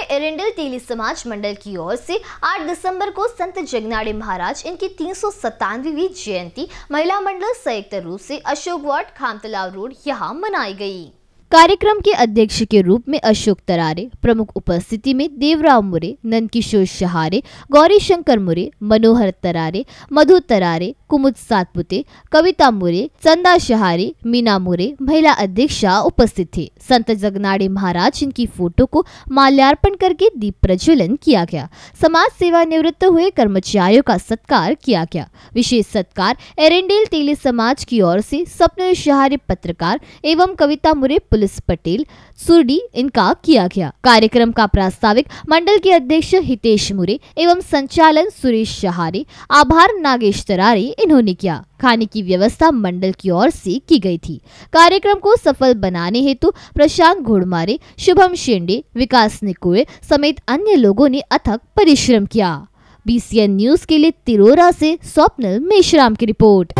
एरेंडल तेली समाज मंडल की ओर से 8 दिसंबर को संत जगनाड़े महाराज, इनकी तीन सौ जयंती महिला मंडल संयुक्त रूप से अशोक वार्ड खामतलाव रोड, यहाँ मनाई गई। कार्यक्रम के अध्यक्ष के रूप में अशोक तरारे, प्रमुख उपस्थिति में देवराव मुरे, नंदकिशोर शहारे गौरी शंकर मुरे, मनोहर तरारे, मधु तरारे, कुमुद सातपुते, कविता मुरे, चंदा शहारे, मीना मुरे, महिला अध्यक्षा उपस्थित थे। संत जगनाड़े महाराज इनकी फ़ोटो को माल्यार्पण करके दीप प्रज्वलन किया गया। समाज सेवा निवृत्त हुए कर्मचारियों का सत्कार किया गया। विशेष सत्कार एरेंडेल तेली समाज की ओर से स्वप्न शहारे पत्रकार एवं कविता मुरे, पुलिस पटेल सुरडी इनका किया गया। कार्यक्रम का प्रास्ताविक मंडल के अध्यक्ष हितेश मुरे एवं संचालन सुरेश शहारे, आभार नागेश तरारे इन्होंने किया। खाने की व्यवस्था मंडल की ओर से की गई थी। कार्यक्रम को सफल बनाने हेतु प्रशांत घोड़मारे, शुभम शेंडे, विकास निकोए समेत अन्य लोगों ने अथक परिश्रम किया। बीसीएन न्यूज़ के लिए तिरोरा से स्वप्नल मेश्राम की रिपोर्ट।